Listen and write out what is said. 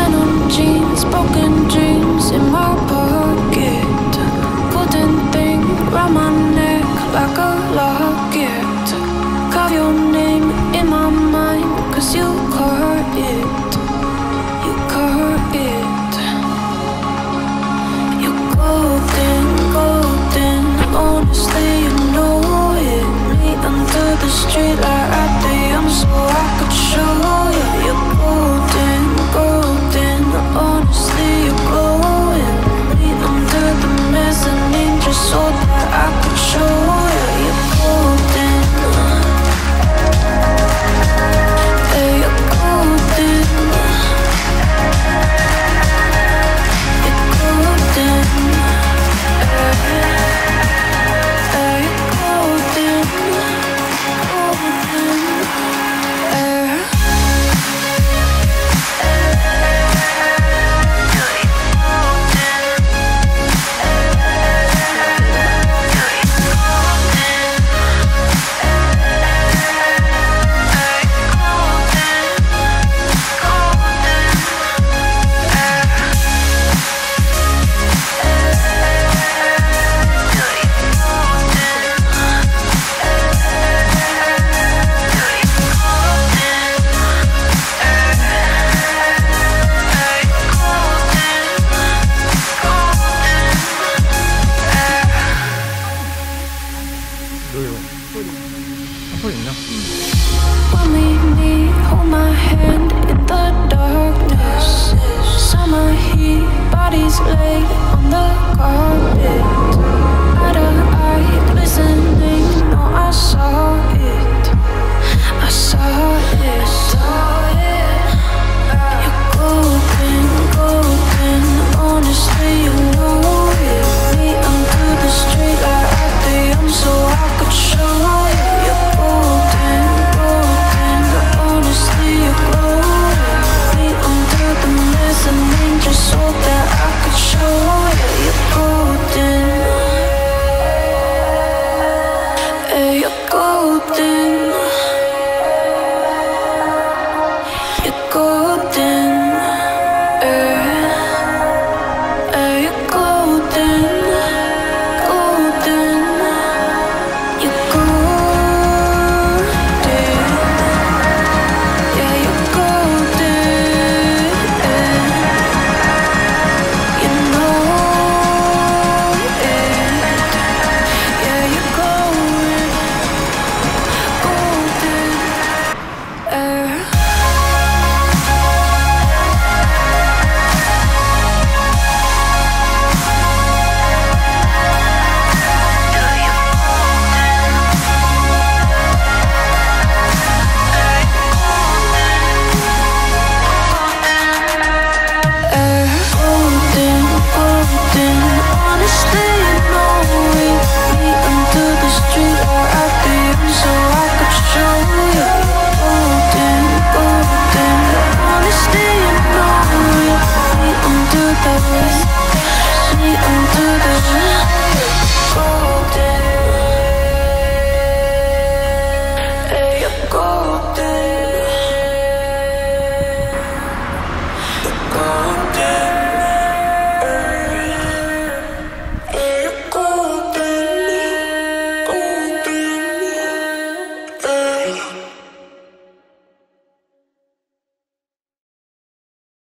Phantom jeans, broken dreams in my Probably not. One me, hold my hand in the darkness. Summer heat, bodies lay on the carpet. Out of eye, listening, no, I saw it.